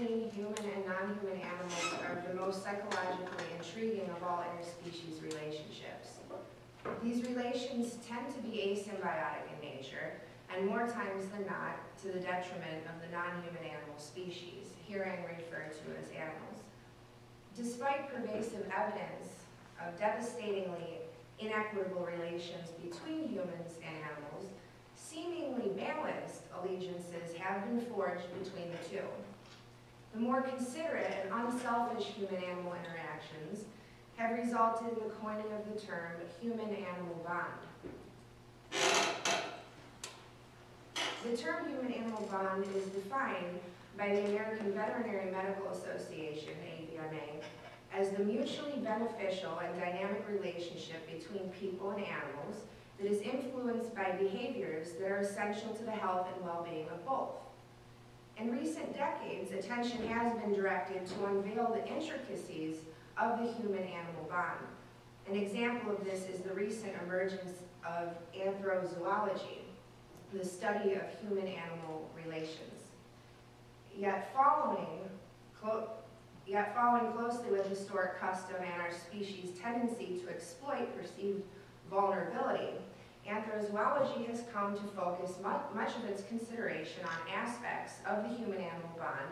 between human and non-human animals are the most psychologically intriguing of all interspecies relationships. These relations tend to be asymbiotic in nature, and more times than not, to the detriment of the non-human animal species, herein referred to as animals. Despite pervasive evidence of devastatingly inequitable relations between humans and animals, seemingly balanced allegiances have been forged between the two. The more considerate and unselfish human-animal interactions have resulted in the coining of the term human-animal bond. The term human-animal bond is defined by the American Veterinary Medical Association, AVMA, as the mutually beneficial and dynamic relationship between people and animals that is influenced by behaviors that are essential to the health and well-being of both. In recent decades, attention has been directed to unveil the intricacies of the human-animal bond. An example of this is the recent emergence of anthrozoology, the study of human-animal relations. Yet following, yet following closely with historic custom and our species' tendency to exploit perceived vulnerability, anthrozoology has come to focus much of its consideration on aspects of the human-animal bond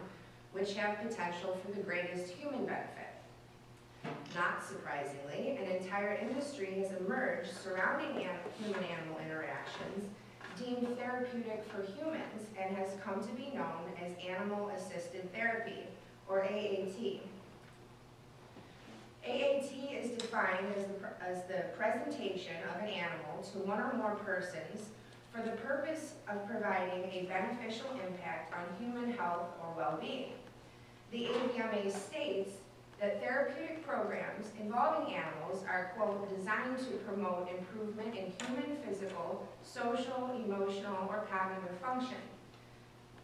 which have potential for the greatest human benefit. Not surprisingly, an entire industry has emerged surrounding human-animal interactions deemed therapeutic for humans and has come to be known as animal-assisted therapy, or AAT. AAT is defined as the, presentation of an animal to one or more persons for the purpose of providing a beneficial impact on human health or well-being. The AVMA states that therapeutic programs involving animals are, quote, designed to promote improvement in human physical, social, emotional, or cognitive function.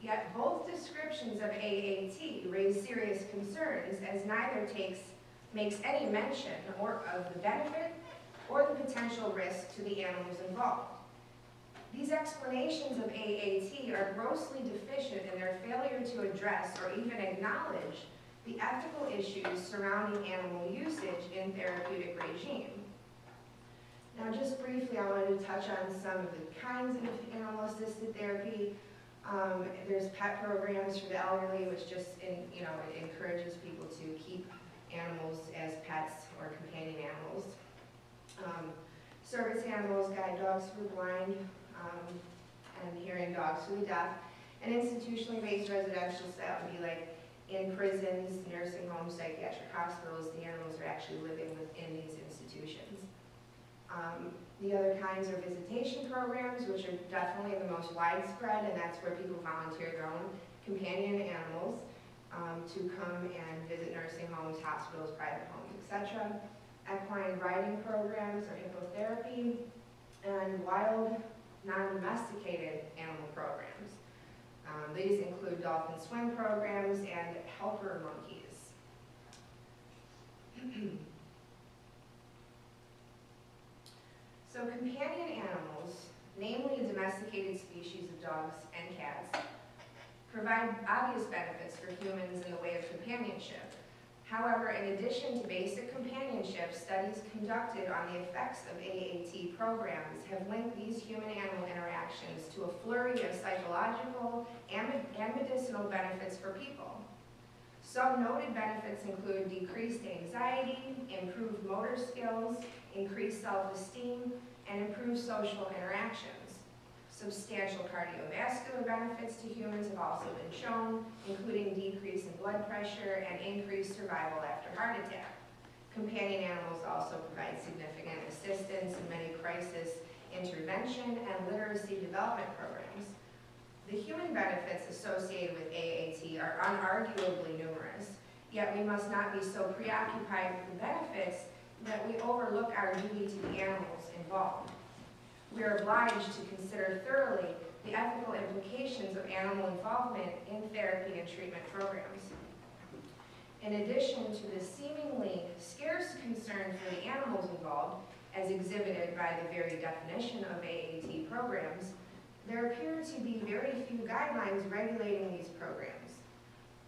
Yet both descriptions of AAT raise serious concerns as neither takes, makes any mention or of the benefit or the potential risk to the animals involved. These explanations of AAT are grossly deficient in their failure to address or even acknowledge the ethical issues surrounding animal usage in therapeutic regime. Now just briefly, I wanted to touch on some of the kinds of animal-assisted therapy. Um, there's pet programs for the elderly, which just, in, you know, encourages people to keep animals as pets or companion animals. Um, service animals, guide dogs for the blind, um, and hearing dogs for the deaf. And institutionally based residential style would be like in prisons, nursing homes, psychiatric hospitals, the animals are actually living within these institutions. Um, the other kinds are visitation programs, which are definitely the most widespread, and that's where people volunteer their own companion animals um, to come and visit nursing homes, hospitals, private homes, etc. Equine riding wild, non-domesticated animal programs. Um, these include dolphin swim programs and helper monkeys. so companion animals, namely domesticated species of dogs and cats, provide obvious benefits for humans in the way of companionship. However, in addition to basic companionship, studies conducted on the effects of AAT programs have linked these human-animal interactions to a flurry of psychological and medicinal benefits for people. Some noted benefits include decreased anxiety, improved motor skills, increased self-esteem, and improved social interactions. Substantial cardiovascular benefits to humans have also been shown, including decrease in blood pressure and increased survival after heart attack. Companion animals also provide significant assistance in many crisis intervention and literacy development programs. The human benefits associated with AAT are unarguably numerous, yet we must not be so preoccupied with the benefits that we overlook our duty to the animals involved we are obliged to consider thoroughly the ethical implications of animal involvement in therapy and treatment programs. In addition to the seemingly scarce concern for the animals involved, as exhibited by the very definition of AAT programs, there appear to be very few guidelines regulating these programs.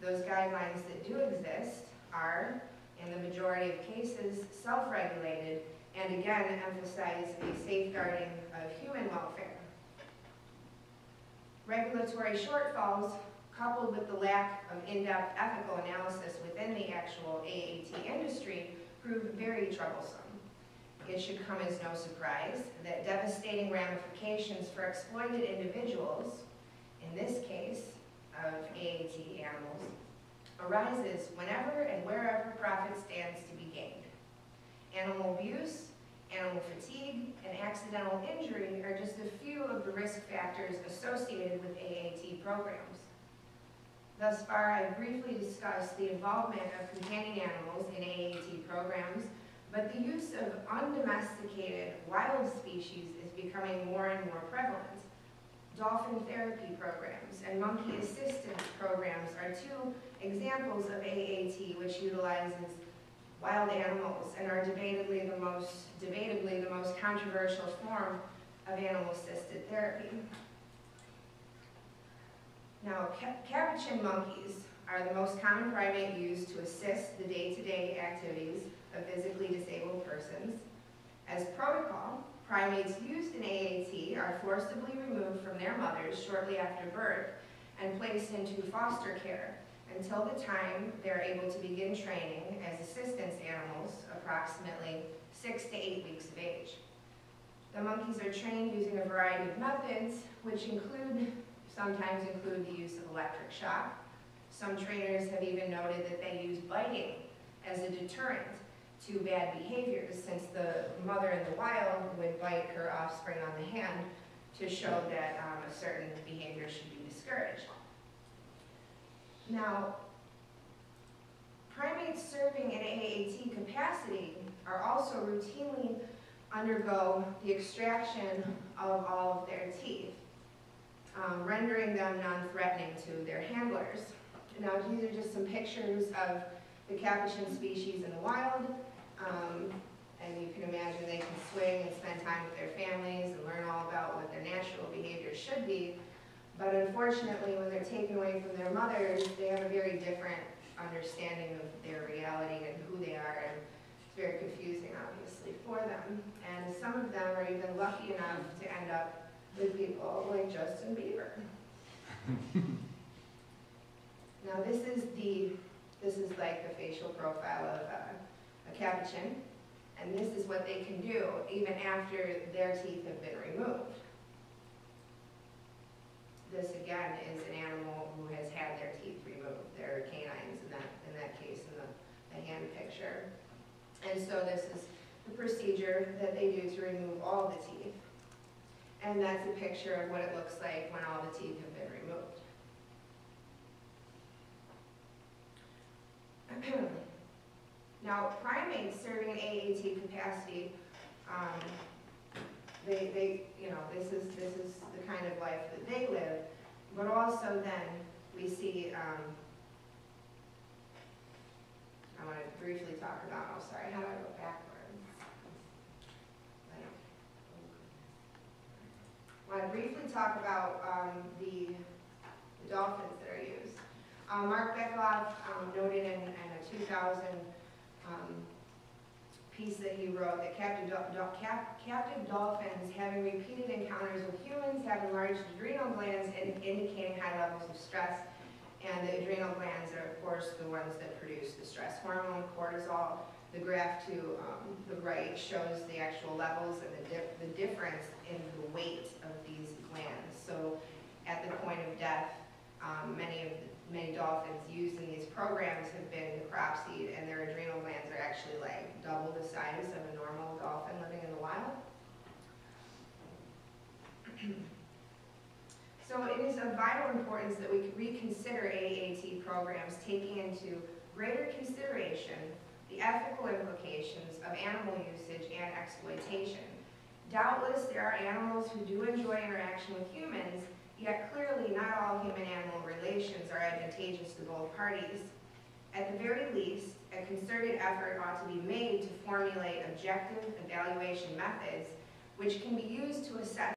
Those guidelines that do exist are, in the majority of cases, self-regulated and again emphasize a safeguarding of human welfare. Regulatory shortfalls coupled with the lack of in-depth ethical analysis within the actual AAT industry prove very troublesome. It should come as no surprise that devastating ramifications for exploited individuals, in this case of AAT animals, arises whenever and wherever profit stands to be gained. Animal abuse, animal fatigue, and accidental injury are just a few of the risk factors associated with AAT programs. Thus far, I've briefly discussed the involvement of companion animals in AAT programs, but the use of undomesticated wild species is becoming more and more prevalent. Dolphin therapy programs and monkey assistance programs are two examples of AAT which utilizes wild animals and are debatably the most, debatably the most controversial form of animal-assisted therapy. Now, capuchin monkeys are the most common primate used to assist the day-to-day -day activities of physically disabled persons. As protocol, primates used in AAT are forcibly removed from their mothers shortly after birth and placed into foster care until the time they're able to begin training as assistance animals, approximately six to eight weeks of age. The monkeys are trained using a variety of methods, which include sometimes include the use of electric shock. Some trainers have even noted that they use biting as a deterrent to bad behaviors since the mother in the wild would bite her offspring on the hand to show that um, a certain behavior should be discouraged. Now, primates serving in AAT capacity are also routinely undergo the extraction of all of their teeth um, rendering them non-threatening to their handlers. Now these are just some pictures of the capuchin species in the wild. Um, and you can imagine they can swing and spend time with their families and learn all about what their natural behavior should be. But unfortunately, when they're taken away from their mothers, they have a very different understanding of their reality and who they are. And it's very confusing, obviously, for them. And some of them are even lucky enough to end up with people like Justin Bieber. now this is the, this is like the facial profile of uh, a capuchin, and this is what they can do even after their teeth have been removed. This again is an animal who has had their teeth removed, their canines in that, in that case in the, the hand picture. And so this is the procedure that they do to remove all the teeth. And that's a picture of what it looks like when all the teeth have been removed. now, primates serving an AAT capacity, um, they, they, you know, this is, this is the kind of life that they live, but also then we see, um, I want to briefly talk about, oh sorry, how do I go backwards? I want to briefly talk about um, the, the, dolphins that are used. Um, Marc Bekoff um, noted in, in, a 2000 um, piece that he wrote that captive, cap captive dolphins having repeated encounters with humans have enlarged adrenal glands in indicating high levels of stress. And the adrenal glands are, of course, the ones that produce the stress hormone, cortisol. The graph to um, the right shows the actual levels and the, the difference in the weight of these glands. So at the point of death, um, many of the, many dolphins used in these programs have been necropsied and their adrenal glands are actually like double the size of a normal dolphin living in the wild. so it is of vital importance that we reconsider AAT programs taking into greater consideration the ethical implications of animal usage and exploitation. Doubtless, there are animals who do enjoy interaction with humans, yet clearly not all human-animal relations are advantageous to both parties. At the very least, a concerted effort ought to be made to formulate objective evaluation methods which can be used to assess